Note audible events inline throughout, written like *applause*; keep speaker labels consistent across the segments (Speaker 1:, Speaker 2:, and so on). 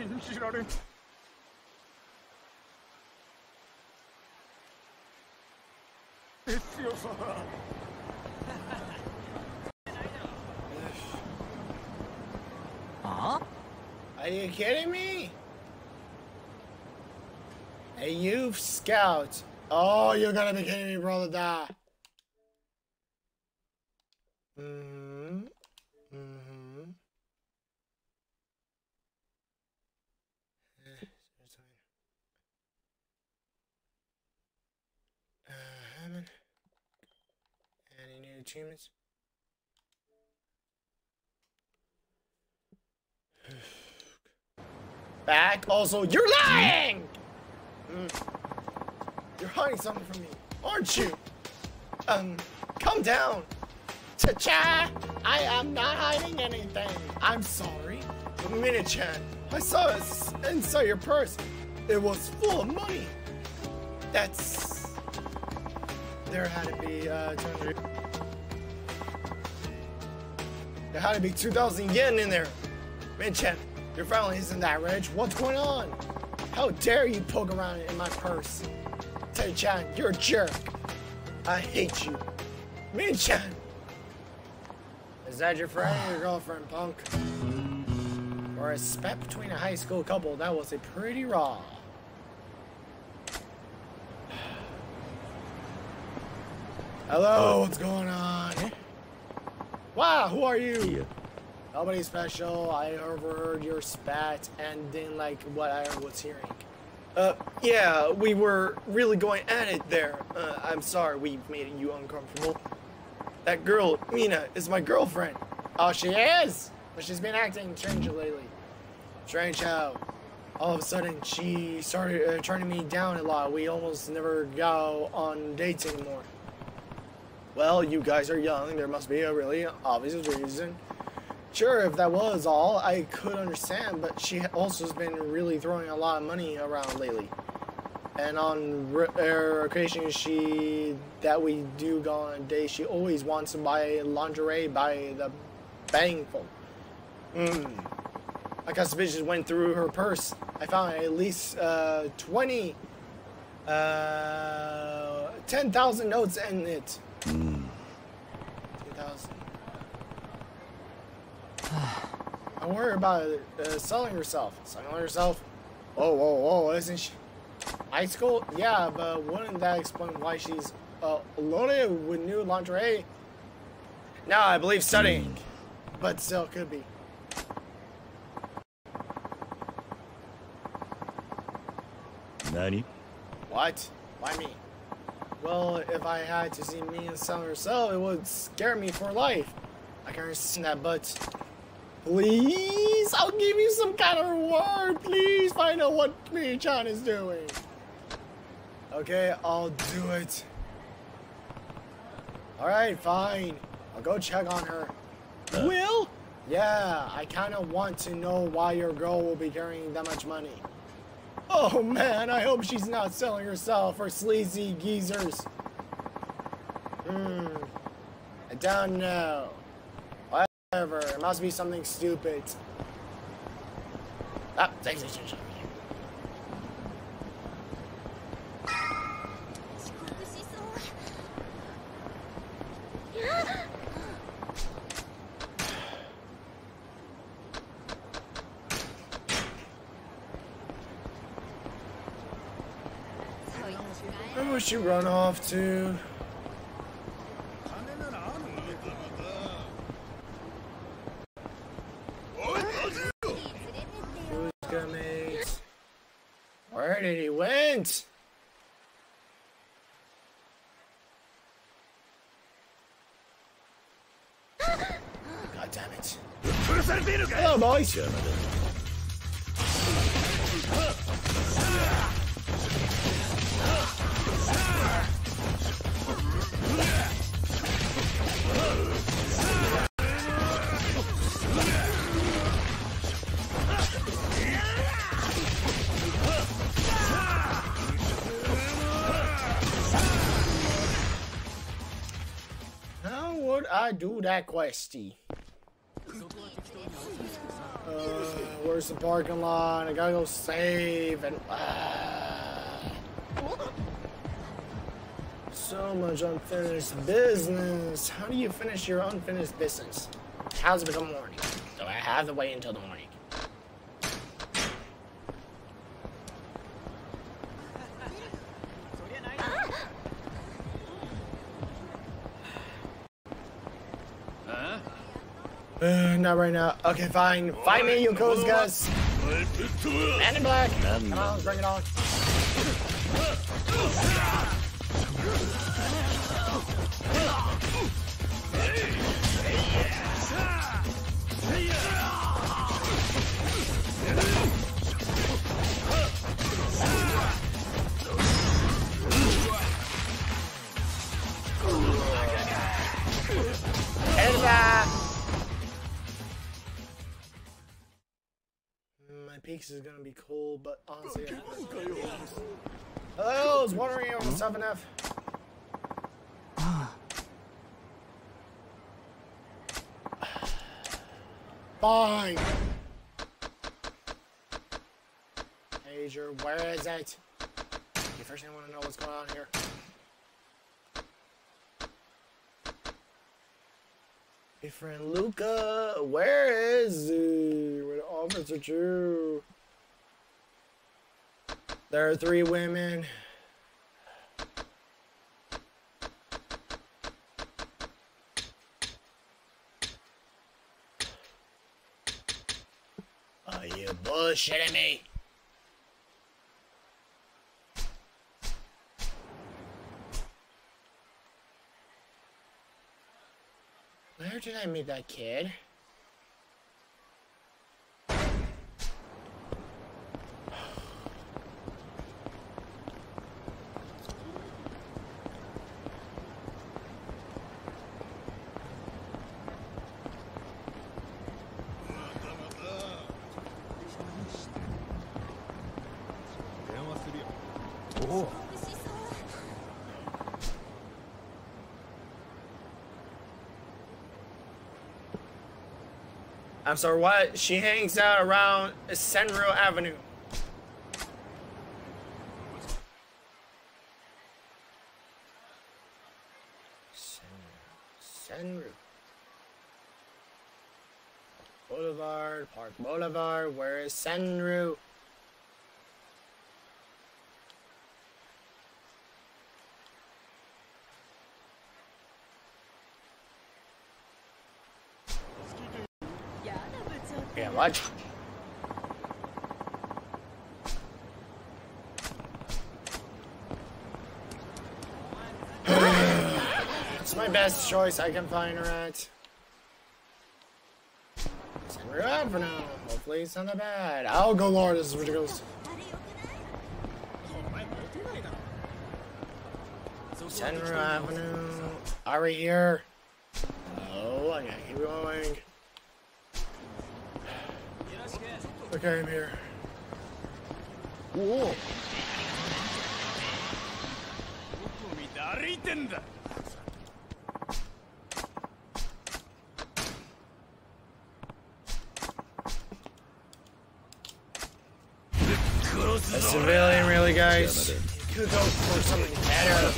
Speaker 1: *laughs* Are you kidding me? A youth scout. Oh, you're gonna be kidding me, brother. Da. Hmm. Achievements? Back. Also, you're lying! Mm. You're hiding something from me, aren't you? Um, calm down. Cha-cha! I am not hiding anything. I'm sorry. Minute-chan, I saw it inside your purse. It was full of money. That's... There had to be, uh, There had to be 2,000 yen in there. Min-chan, your family isn't that rich. What's going on? How dare you poke around in my purse? Tay-chan, you're a jerk. I hate you. Min-chan! Is that your friend or your girlfriend, punk? Or a spat between a high school couple, that was a pretty raw. Hello, what's going on? Wow, who are you?
Speaker 2: Yeah.
Speaker 1: Nobody special. I overheard your spat and didn't like what I was hearing. Uh, yeah, we were really going at it there. Uh, I'm sorry we made you uncomfortable. That girl, Mina, is my girlfriend. Oh, she is? But she's been acting strange lately. Strange how? All of a sudden, she started uh, turning me down a lot. We almost never go on dates anymore. Well, you guys are young. There must be a really obvious reason. Sure, if that was all, I could understand, but she also has been really throwing a lot of money around lately. And on rare occasions she that we do go on a date, she always wants to buy lingerie by the bangful. Hmm. I got suspicious went through her purse. I found at least uh, 20, uh, 10,000 notes in it. 10,000. Don't worry about uh, selling herself. Selling herself? Whoa, whoa, whoa, isn't she? High school? Yeah, but wouldn't that explain why she's uh, loaded with new lingerie? No, I believe studying. But still, could be.
Speaker 2: Nani?
Speaker 1: What? Why me? Well, if I had to see me and selling herself, it would scare me for life. I can understand that, but please, I'll give you some kind of reward. Please find out what Mi-chan is doing. Okay, I'll do it. Alright, fine. I'll go check on her.
Speaker 2: Uh.
Speaker 1: Will? Yeah, I kind of want to know why your girl will be carrying that much money. Oh man, I hope she's not selling herself for sleazy geezers. Hmm. I don't know. Whatever, it must be something stupid. Ah, thanks, thanks. Where would she run off to? Who's gonna make? Where did he went? God damn it. How would I do that questy? Where's the parking lot? I gotta go save and. ah. so much unfinished business. How do you finish your unfinished business? How's it become morning? Do I have to wait until the morning? Uh, not right now. Okay, fine. Find me, you codes, guys. Man in black. Come on, bring it on. And peaks is gonna be cool, but honestly, I- hello, I was wondering over 7F. Fine. Major, where is it? You first I want to know what's going on here. Hey friend Luca, where is he? Where the officer Drew? There are three women. Are you bullshitting me? Did I meet that kid? I'm sorry, what? She hangs out around Senryo Avenue. Senryo. Boulevard, Park Boulevard, where is Senryo? Yeah, *sighs* what? it's my best choice I can find her at. Send her out for now. Hopefully it's not bad. Oh, go Lord, this is ridiculous. Senryo Avenue. Are we here? Oh, I gotta keep going. Look, I am here. Whoa. A civilian, really, guys? Could go for something better.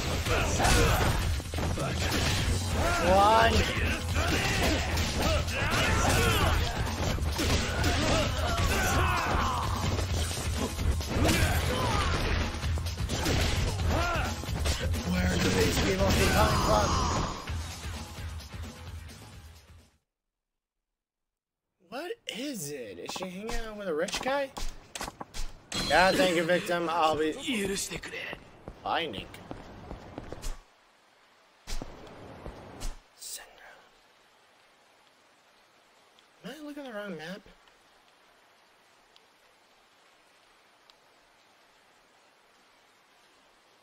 Speaker 1: One. Where is do these people keep coming from? What is it? Is she hanging out with a rich guy? God, thank you, victim. I'll be... Finding. Looking at the wrong map?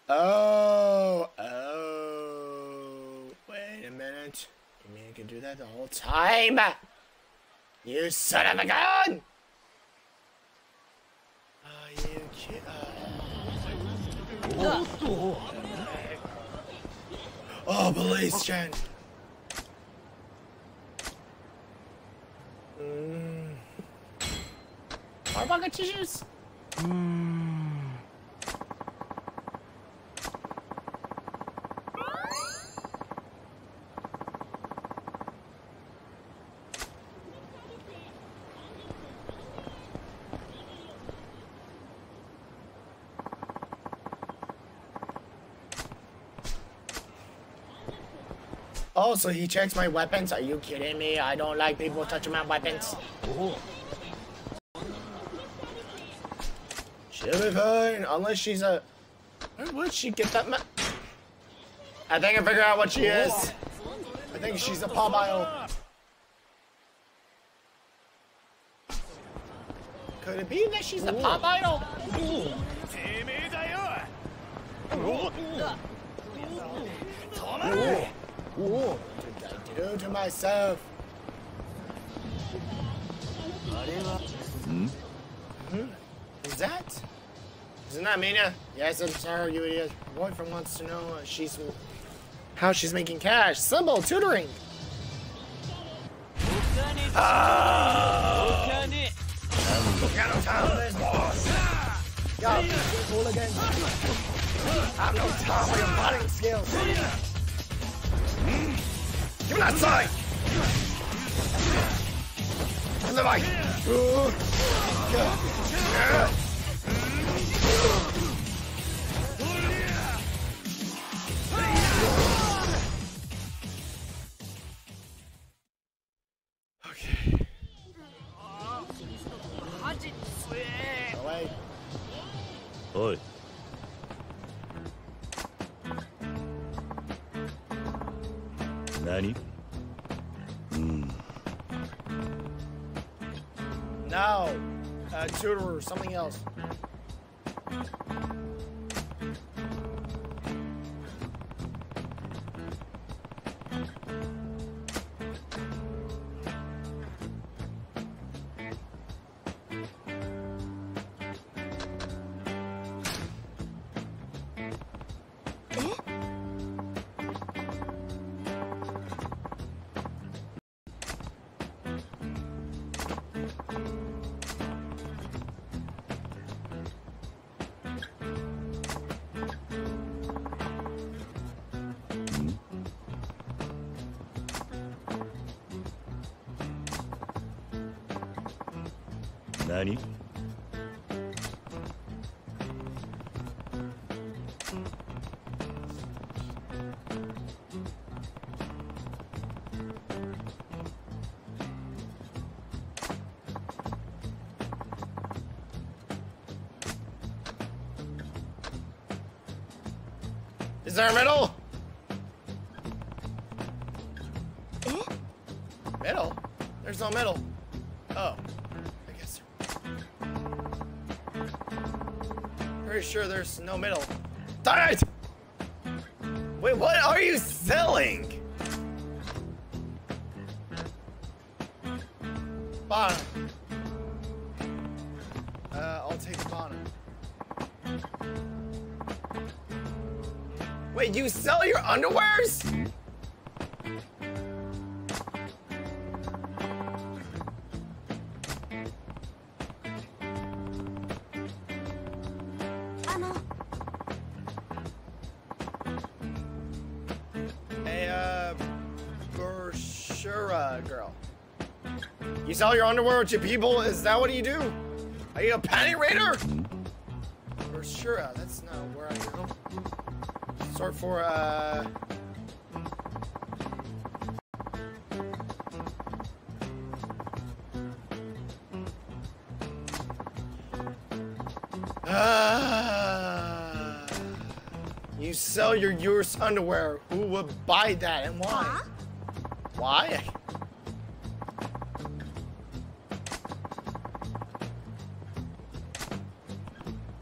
Speaker 1: Oh, oh. Wait a minute. You mean I can do that the whole time? You son of a gun! Are you ki- uh... Oh, police, Chen. Mm. Arbaca tissues? Oh, Oh, so he checks my weapons? Are you kidding me? I don't like people touching my weapons. She'll be fine, unless she's a... Where would she get that ma- I think I figured out what she is. I think she's a pop idol. Could it be that she's a pop What did I do to myself? Hmm? Is that? Isn't that Mina? Yes, I'm sorry, you idiot. My boyfriend wants to know uh, she's how she's making cash. Symbol tutoring. Got no this, boss. Yo, hooligan. I have no time for your fighting skills. Give me that side! And the mic! Tutor or something else.
Speaker 2: 何？
Speaker 1: No middle. Burusera girl. You sell your underwear to people? Is that what you do? Are you a panty raider? Burusera, that's not where I go. Sort for, uh... Ah, you sell your yours underwear. Who would buy that and why? Why?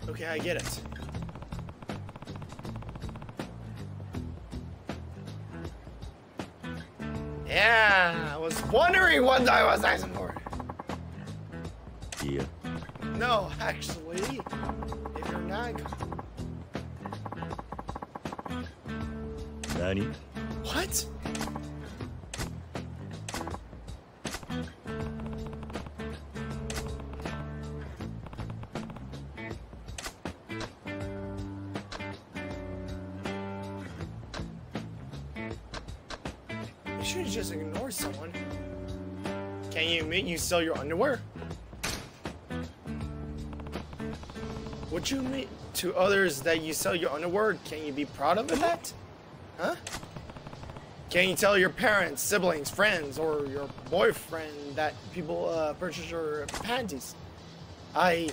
Speaker 1: Okay, I get it. Yeah, I was wondering what I was asking for.
Speaker 2: いや
Speaker 1: No, actually, Can you admit you sell your underwear? Would you admit to others that you sell your underwear? Can you be proud of that? Huh? Can you tell your parents, siblings, friends, or your boyfriend that people uh, purchase your panties? I.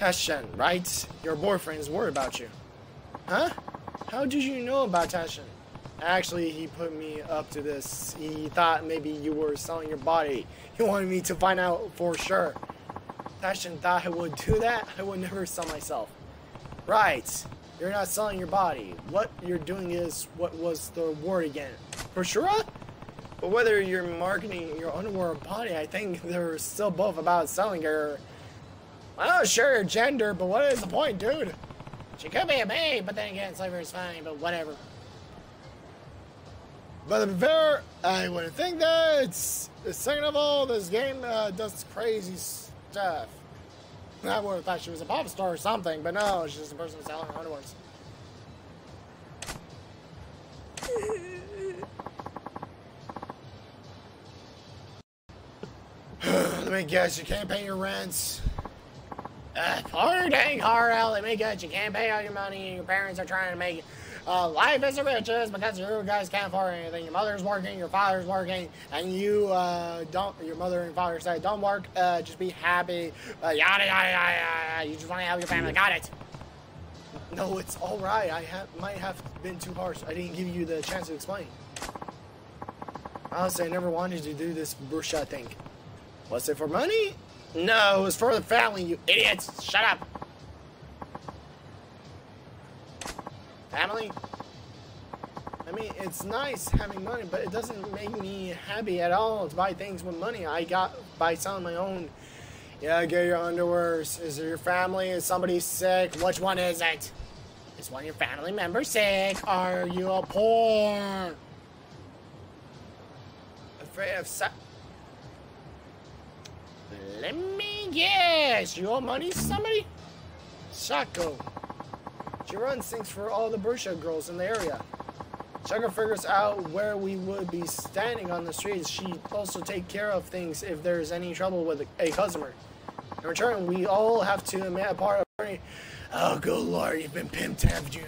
Speaker 1: Tashan, right? Your boyfriend's worried about you. Huh? How did you know about Tashan? Actually, he put me up to this. He thought maybe you were selling your body. He wanted me to find out for sure. Tashan thought I would do that. I would never sell myself. Right. You're not selling your body. What you're doing is what was the word again? For sure? But whether you're marketing your underwear or body, I think they're still both about selling your. Well, sure, gender, but what is the point, dude? She could be a babe, but then again, slavery is fine, but whatever. But to fair, I wouldn't think that. Second of all, this game uh, does crazy stuff. I would have thought she was a pop star or something, but no, she's just a person selling her underwear. Let me guess, you can't pay your rents. Uh, poor dang Carl, let me guess, you can't pay all your money and your parents are trying to make uh, life is a riches because you guys can't afford anything. Your mother's working, your father's working, and you uh, don't. Your mother and father say, "Don't work, uh, just be happy." Uh, yada yada yada yada. You just want to help your family. Got it. No, it's all right. I have might have been too harsh. I didn't give you the chance to explain. Honestly, I never wanted to do this brushot thing. Was it for money? No, it was for the family. You idiots! Shut up. Family. I mean, it's nice having money, but it doesn't make me happy at all to buy things with money I got by selling my own. Yeah, get your underwears. Is it your family? Is somebody sick? Which one is it? Is one of your family members sick? Are you a poor? Afraid of sa- Let me guess. You owe money to somebody? Shoko. She runs things for all the Burusera girls in the area. Sugar figures out where we would be standing on the streets. She also take care of things if there's any trouble with a customer. In return, we all have to admit a part of her. Oh, good lord, you've been pimped, haven't you?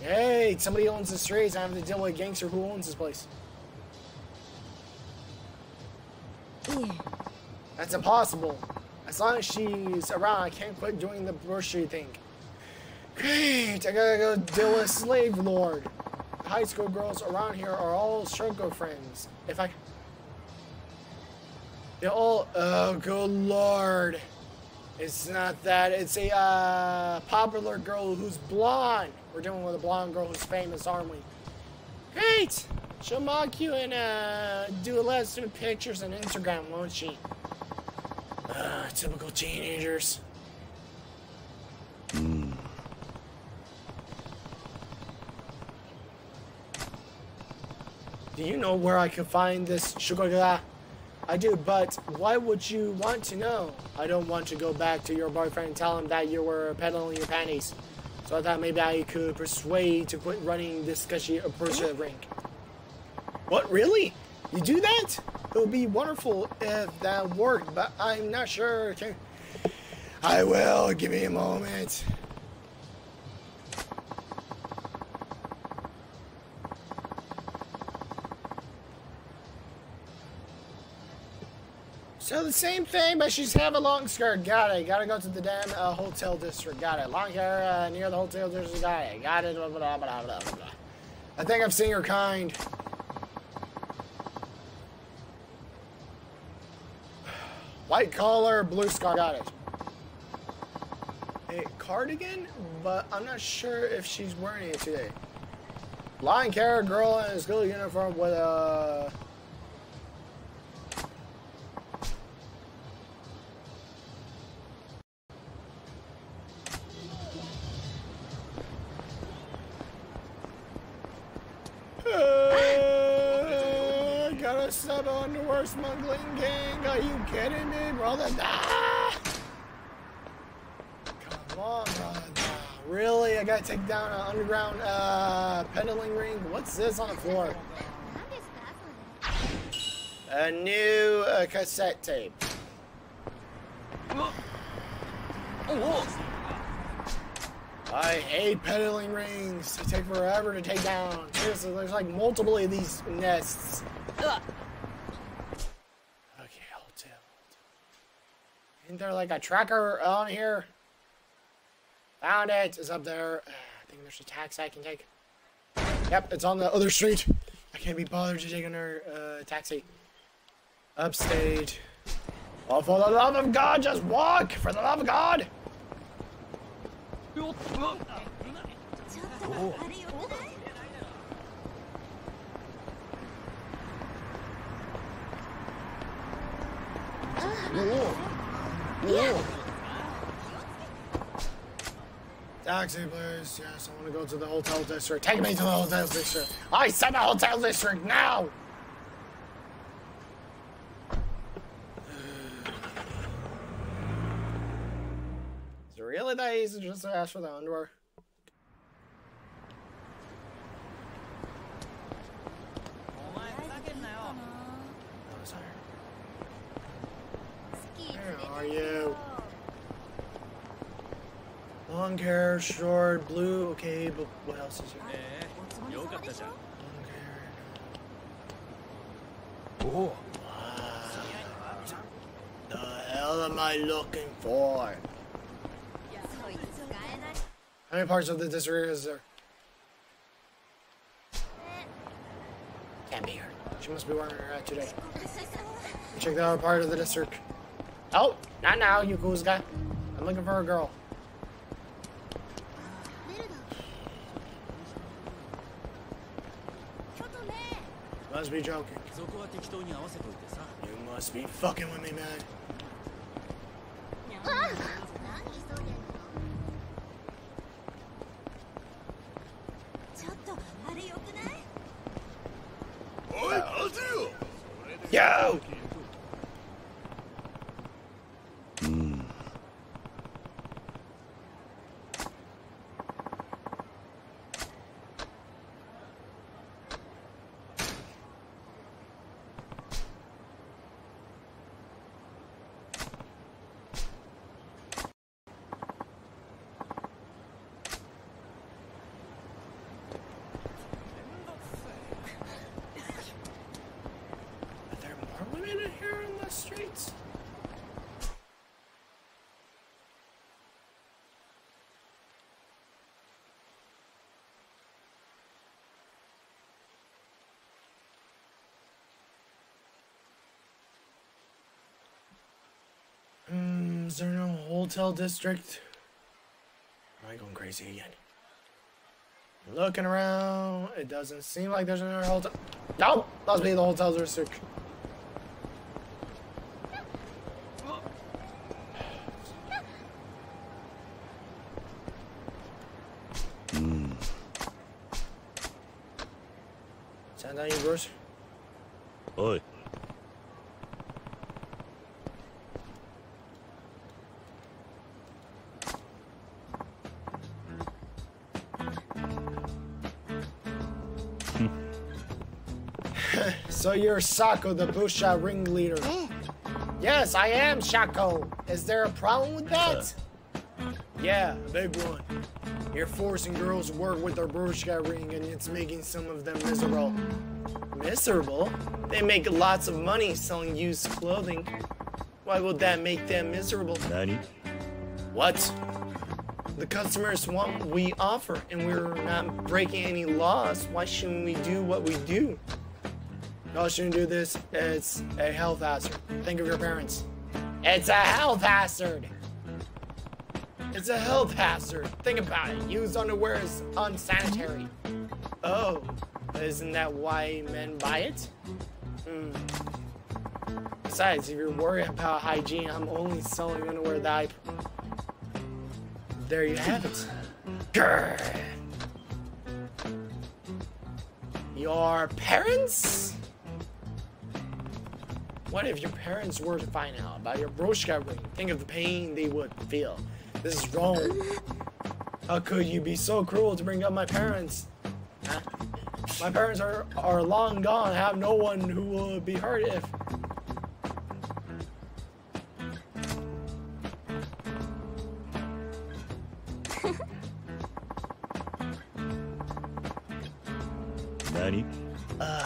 Speaker 1: Hey, somebody owns the streets. I have to deal with a gangster who owns this place. That's impossible. As long as she's around, I can't quit doing the grocery thing. Great, I gotta go deal with Slave Lord. high school girls around here are all Shoko friends. If I... They're all... Oh, good lord. It's not that. It's a uh, popular girl who's blonde. We're dealing with a blonde girl who's famous, aren't we? Great! She'll mock you and uh, do of pictures on Instagram, won't she? Uh, typical teenagers. Do you know where I can find this sugar? I do, but why would you want to know? I don't want to go back to your boyfriend and tell him that you were peddling your panties. So I thought maybe I could persuade to quit running this sketchy approach to the rink. What, really? You do that? It would be wonderful if that worked, but I'm not sure. I will. Give me a moment. So the same thing, but she's have a long skirt. Got it. Gotta go to the damn uh, hotel district. Got it. Long hair uh, near the hotel district. Got it. Got it. Blah, blah, blah, blah, blah, blah. I think I've seen her kind. White collar, blue scar. Got it. A cardigan, but I'm not sure if she's wearing it today. Blonde hair girl in a school uniform with a. Underwear smuggling gang. Are you kidding me, brother? Ah! Come on, brother. Really? I gotta take down an underground uh, peddling ring? What's this on the floor? A new uh, cassette tape. I hate pedaling rings. They take forever to take down. Seriously, there's like multiple of these nests. Okay, hotel. Isn't there like a tracker on here? Found it. It's up there. Uh, I think there's a taxi I can take. Yep, it's on the other street. I can't be bothered to take another uh, taxi. Upstate. Oh, for the love of God, just walk! For the love of God!
Speaker 3: ちょ
Speaker 1: Taxi, please. Yes, I want to go to the hotel district. Take me to the hotel district. I said the hotel district now. *sighs* Is it really that easy just to ask for the underwear? are you? Long hair, short, blue. Okay, but what else is here? Long hair.
Speaker 4: Oh.
Speaker 1: The hell am I looking for? How many parts of the district is there? Can't be here. She must be wearing her hat today. Check the other part of the district. Oh, not now, you goose guy. I'm looking for a girl. Must be joking. You must be fucking with me, man. Ah! Is there no hotel district? Am I going crazy again? Looking around, it doesn't seem like there's another hotel. Nope, must be the hotel district. You're Shoko, the Burusera ringleader. Yes, I am Shoko. Is there a problem with that? Yeah, a big one. You're forcing girls to work with their Burusera ring and it's making some of them miserable. Miserable? They make lots of money selling used clothing. Why would that make them miserable?
Speaker 2: 何
Speaker 1: What? The customers want what we offer, and we're not breaking any laws. Why shouldn't we do what we do? Y'all shouldn't do this. It's a health hazard. Think of your parents. It's a health hazard. It's a health hazard. Think about it. Used underwear is unsanitary. Oh, isn't that why men buy it? Hmm. Besides, if you're worried about hygiene, I'm only selling underwear that I there you have it. Grr. Your parents? What if your parents were to find out about your burusera ring? Think of the pain they would feel. This is wrong. How could you be so cruel to bring up my parents? Huh? My parents are, are long gone. I have no one who will be hurt if.
Speaker 2: Nani?
Speaker 1: Uh,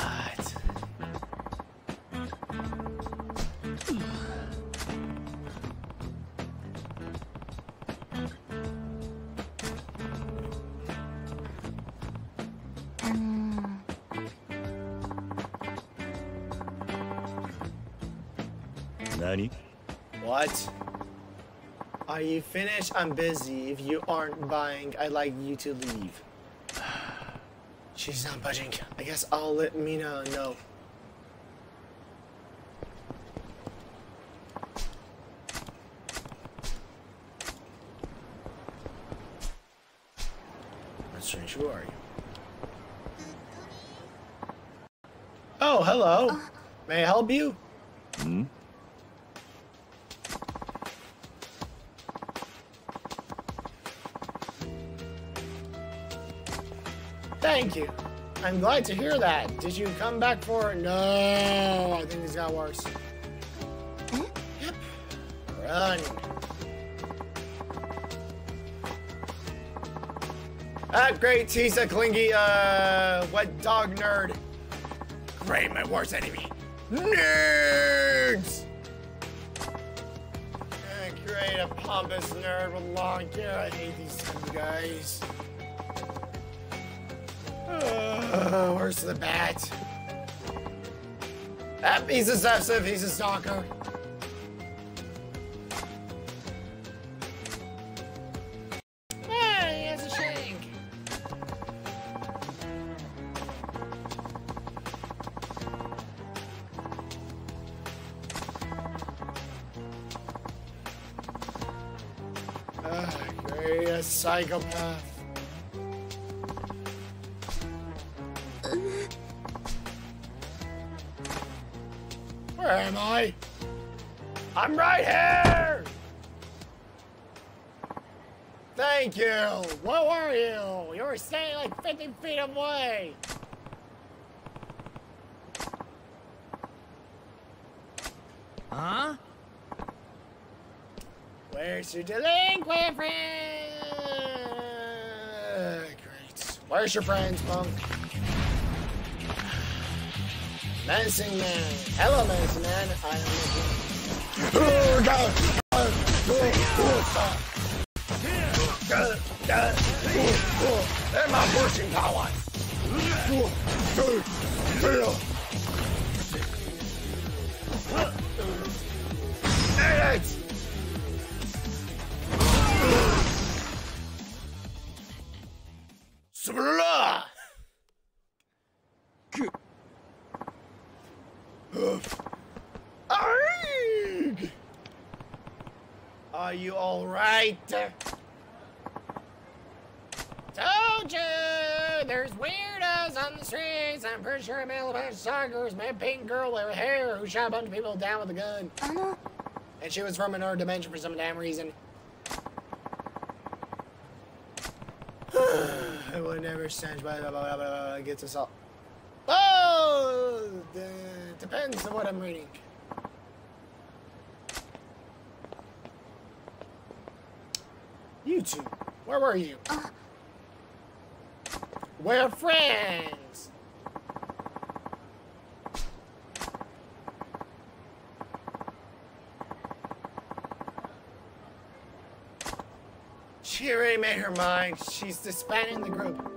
Speaker 1: what? Are you finished? I'm busy. If you aren't buying, I'd like you to leave. *sighs* She's not budging. I guess I'll let Mina know. That's strange. Who are you? Oh, hello. Uh, May I help you? I'm glad to hear that. Did you come back for No, I think this got worse. Yep. Run. Ah, great, Tisa Klingy, uh, wet dog nerd. Great, my worst enemy. Nerds! Ah, great, a pompous nerd with long hair. I hate these of guys. Uh, where's the bat? Ah, he's obsessive, he's a stalker. Ah, psychopath. I'm right here! Thank you! Where were you? You were staying like 50 feet away!
Speaker 4: Huh?
Speaker 1: Where's your delinquent friend? Great. Where's your friends, punk? Menacing man. Hello, menacing man. I am Oh. Oh, oh, oh. Oh, oh. And my pushing power. Oh, oh, oh. Told you! There's weirdos on the streets. I'm pretty sure a male bunch of met a pink girl with hair who shot a bunch of people down with a gun.
Speaker 3: あの
Speaker 1: And she was from another dimension for some damn reason. *sighs* it would never by blah, blah, blah, blah, blah, gets us all. Oh, d- depends on what I'm reading. You two, where were you? Uh. We're friends. She already made her mind. She's disbanding the group.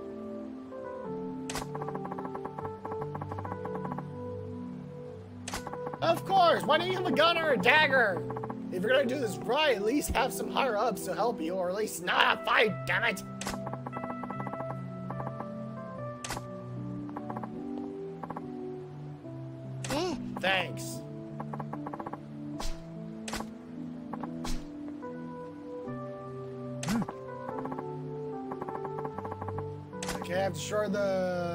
Speaker 1: Of course. Why don't you have a gun or a dagger? If you're gonna do this right, at least have some higher ups to help you, or at least not a fight. Damn it! Hmm, thanks. Hmm. Okay, I've destroyed the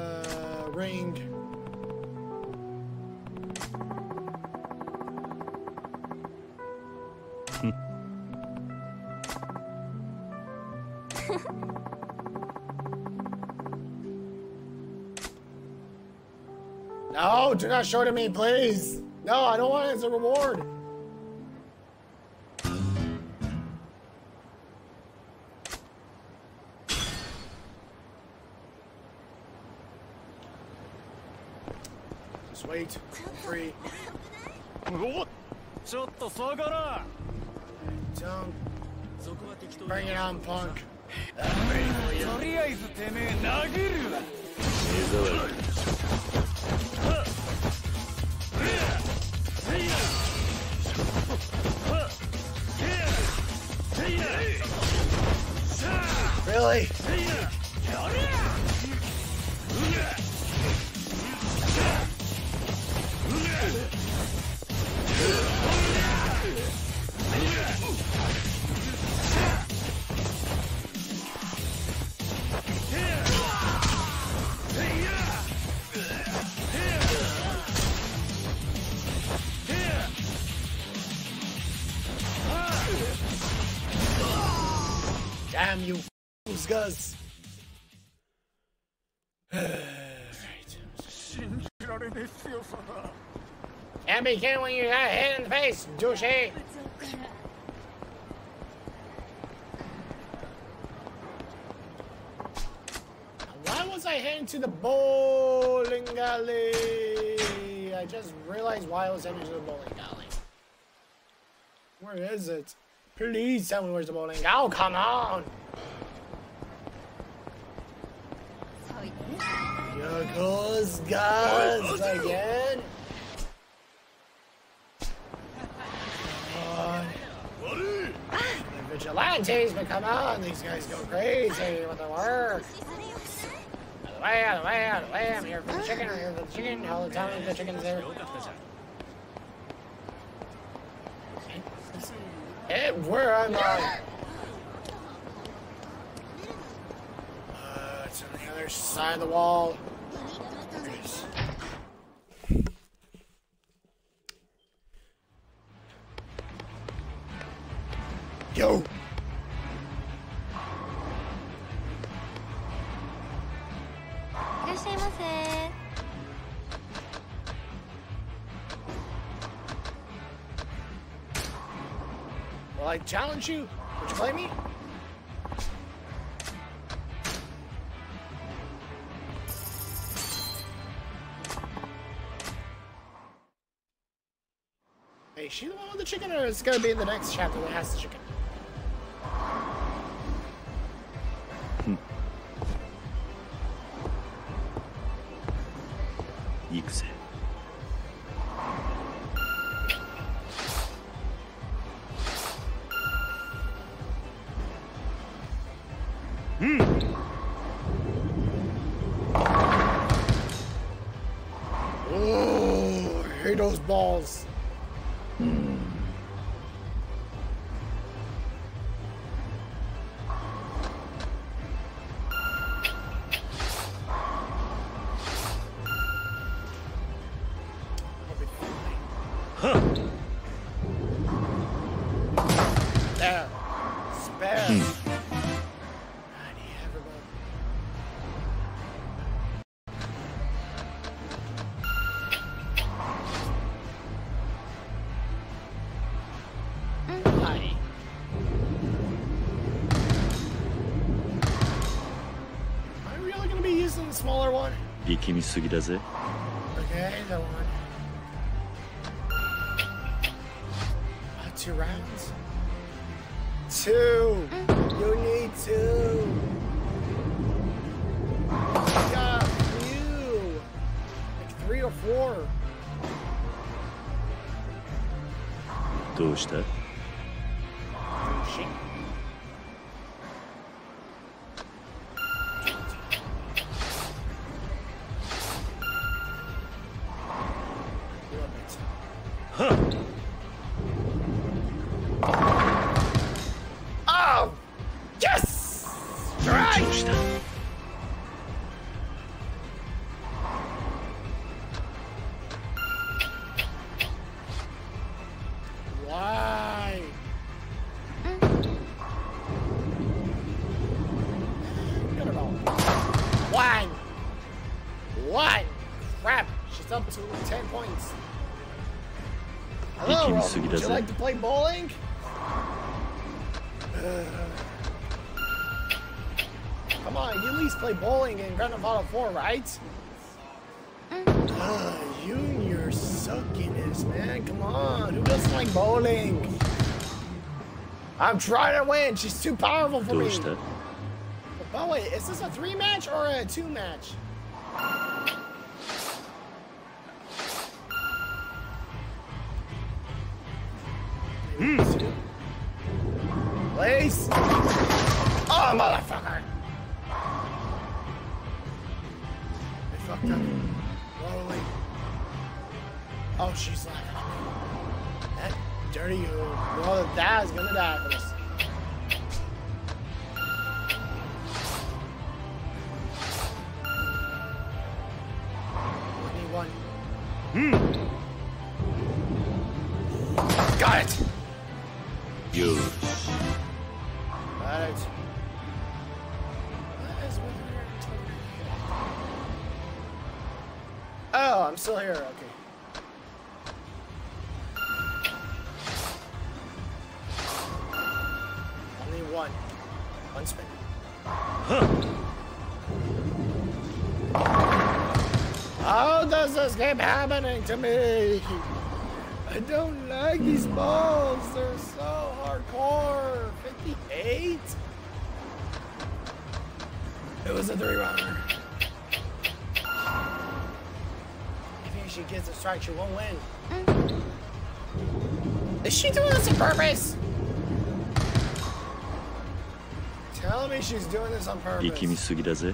Speaker 1: not shorting me, please. No, I don't want it as a reward. Just wait. Free. Don't. Bring it on, punk. Really? *laughs* Can't be kidding when you got hit in the face, douche. Why was I heading to the bowling alley? I just realized why I was heading to the bowling alley. Where is it? Please tell me where's the bowling alley. Oh, come on! There goes Gus again. The vigilantes Come on. These guys go crazy with the work. Out of the way, out of the way, out of the way. I'm here for the chicken, I'm here for the chicken. All the time the chicken's there. It, where am I? Uh, it's on the other side of the wall. Challenge you. Would you play me? Hey, is she the one with the chicken, or is it gonna be in the next chapter that has the chicken?
Speaker 2: Hmm.
Speaker 1: Those balls.
Speaker 2: 力みすぎだぜ
Speaker 1: Okay, that one. Uh, two rounds? Two! You need two! Got you! Like three or four.
Speaker 2: どうした
Speaker 1: right? Ah, you and your suckiness, man. Come on. Who doesn't like bowling? I'm trying to win. She's too powerful for me.
Speaker 2: But,
Speaker 1: by the way, is this a three match or a two match? Still here. Okay. Only one. One spin. Huh. How does this keep happening to me? I don't like these balls. They're so hardcore. 58? It was a three think she gets a strike. She won't win. Is she doing this on purpose? Tell me she's doing this on purpose.
Speaker 2: 力みすぎだぜ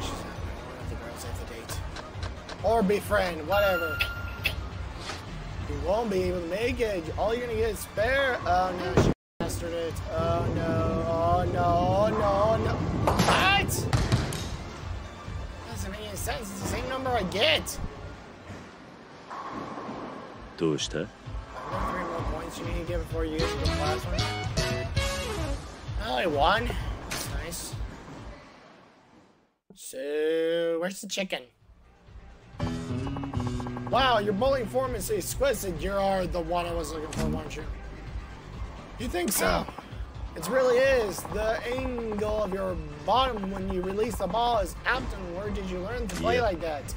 Speaker 1: She's not gonna one of the girls at the date. Or befriend, whatever. You won't be able to make it. All you're gonna get is spare. Oh no, she mastered it. Oh no, oh no, oh no, oh no. What? Doesn't make any sense. It's the same number I get. Only one. That's nice. So, where's the chicken? Wow, your bowling form is exquisite. You are the one I was looking for, weren't you? You think so? It really is. The angle of your bottom when you release the ball is apt. And where did you learn to play
Speaker 2: Yeah.
Speaker 1: like that?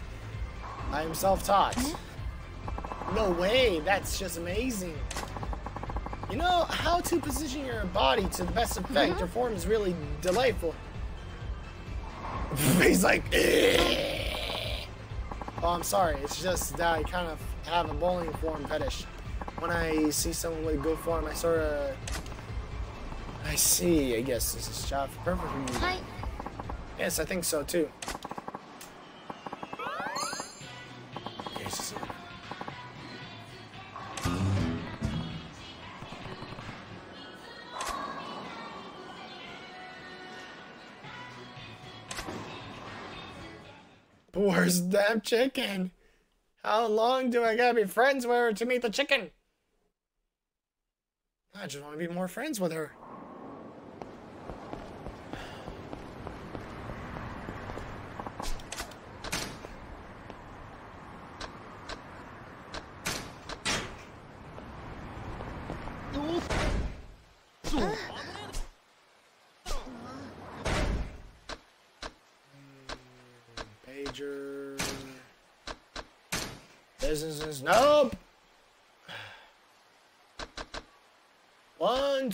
Speaker 1: I am self-taught. No way, that's just amazing. You know, how to position your body to the best effect. Your form is really delightful. *laughs* He's like, "Eh." oh, I'm sorry. It's just that I kind of have a bowling form fetish. When I see someone with good form, I sort of, I see. I guess this is job perfect for you.
Speaker 3: はい
Speaker 1: Yes, I think so too. Damn chicken? How long do I gotta be friends with her to meet the chicken? I just want to be more friends with her.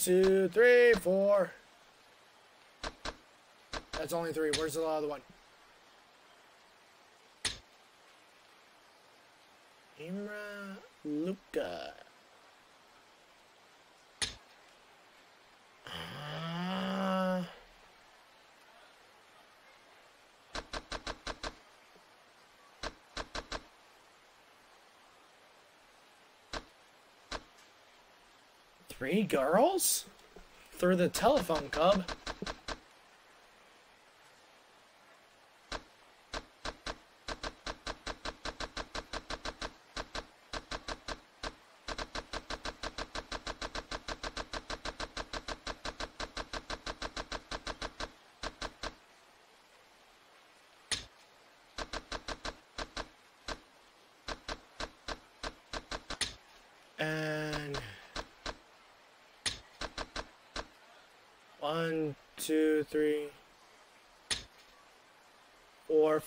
Speaker 1: Two, three, four. That's only three. Where's the other one? Imra Luca. Three girls? Through the telephone club.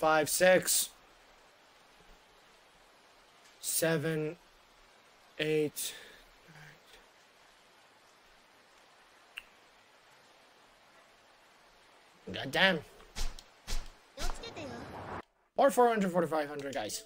Speaker 1: five, six, seven, eight. God damn. Or 44500 guys.